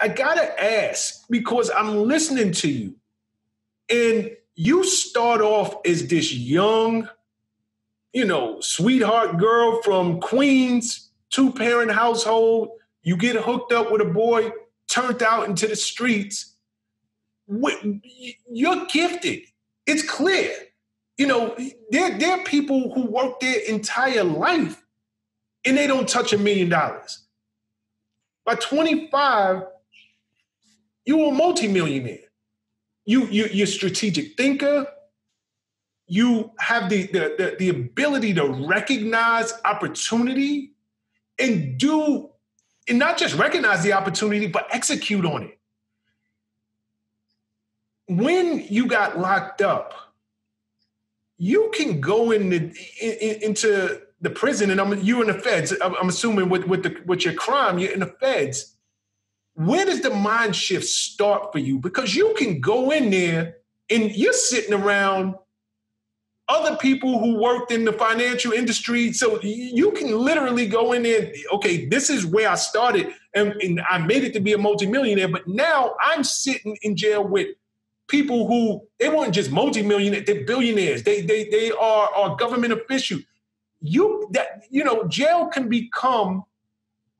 I gotta ask because I'm listening to you, and you start off as this young, you know, sweetheart girl from Queens, two parent household. You get hooked up with a boy, turned out into the streets. You're gifted. It's clear. You know, there, there are people who work their entire life and they don't touch a million dollars. By 25, you're a multimillionaire. You, you, you're a strategic thinker. You have the, the, the, the ability to recognize opportunity and do, and not just recognize the opportunity, but execute on it. When you got locked up, you can go in the, in, into the prison, and I'm you in the feds. I'm, I'm assuming with with the with your crime, you're in the feds. Where does the mind shift start for you? Because you can go in there and you're sitting around other people who worked in the financial industry. So you can literally go in there. Okay, this is where I started, and, and I made it to be a multimillionaire. But now I'm sitting in jail with people who they weren't just multimillionaires; they're billionaires. They they they are, are government officials you that you know jail can become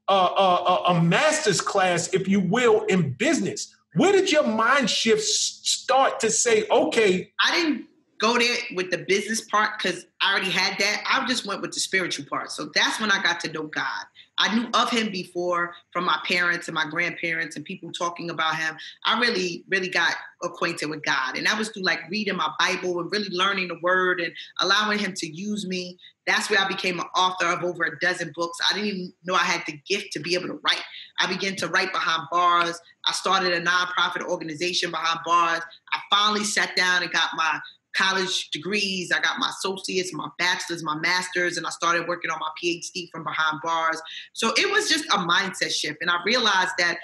a, a, a master's class, if you will, in business. Where did your mind shift start to say, okay? I didn't go there with the business part because I already had that. I just went with the spiritual part. So that's when I got to know God. I knew of him before from my parents and my grandparents and people talking about him. I really, really got acquainted with God. And that was through like reading my Bible and really learning the word and allowing him to use me. That's where I became an author of over a dozen books. I didn't even know I had the gift to be able to write. I began to write behind bars. I started a nonprofit organization behind bars. I finally sat down and got my college degrees. I got my associates, my bachelor's, my master's, and I started working on my PhD from behind bars. So it was just a mindset shift. And I realized that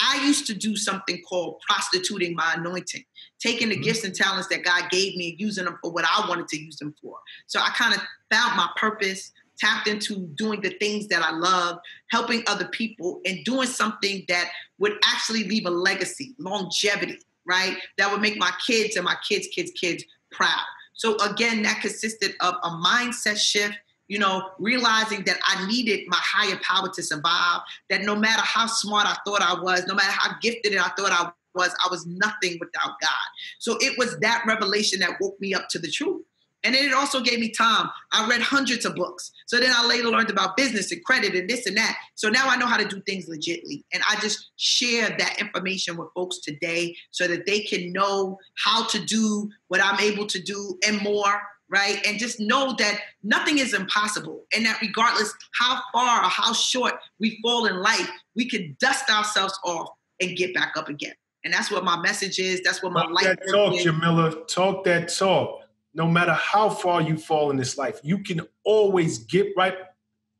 I used to do something called prostituting my anointing, taking the mm-hmm. gifts and talents that God gave me and using them for what I wanted to use them for. So I kind of found my purpose, tapped into doing the things that I love, helping other people, and doing something that would actually leave a legacy, longevity, right? That would make my kids and my kids' kids' kids proud. So again, that consisted of a mindset shift, you know, realizing that I needed my higher power to survive, that no matter how smart I thought I was, no matter how gifted I thought I was, I was nothing without God. So it was that revelation that woke me up to the truth. And then it also gave me time. I read hundreds of books. So then I later learned about business and credit and this and that. So now I know how to do things legitly. And I just share that information with folks today so that they can know how to do what I'm able to do and more, right? And just know that nothing is impossible. And that regardless how far or how short we fall in life, we can dust ourselves off and get back up again. And that's what my message is. That's what my talk life that talk, is. Jamila. Talk that talk no matter how far you fall in this life, you can always get right,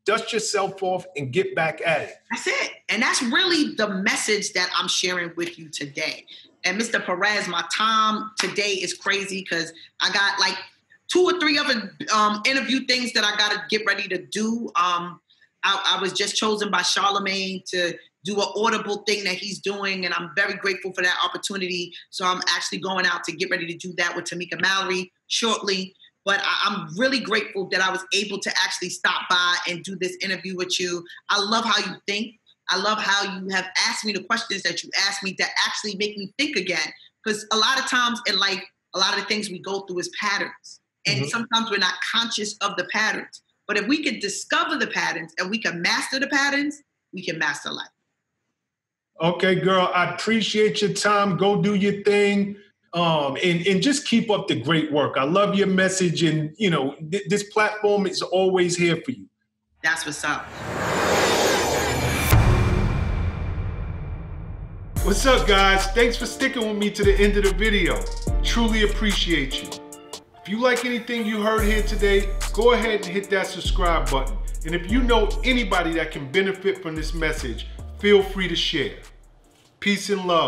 dust yourself off, and get back at it. That's it. And that's really the message that I'm sharing with you today. And Mr. Prez, my time today is crazy because I got like two or three other um, interview things that I got to get ready to do. Um, I, I, was just chosen by Charlamagne to do an audible thing that he's doing, and I'm very grateful for that opportunity. So I'm actually going out to get ready to do that with Tamika Mallory shortly. But I, am really grateful that I was able to actually stop by and do this interview with you. I love how you think. I love how you have asked me the questions that you asked me that actually make me think again. Because a lot of times in life, a lot of the things we go through is patterns. And mm-hmm. sometimes we're not conscious of the patterns. But if we can discover the patterns and we can master the patterns, we can master life. Okay, girl, I appreciate your time. Go do your thing. Um, and, and just keep up the great work. I love your message, and you know th- this platform is always here for you. That's what's up. What's up, guys? Thanks for sticking with me to the end of the video. Truly appreciate you. If you like anything you heard here today, go ahead and hit that subscribe button. And if you know anybody that can benefit from this message, feel free to share. Peace and love.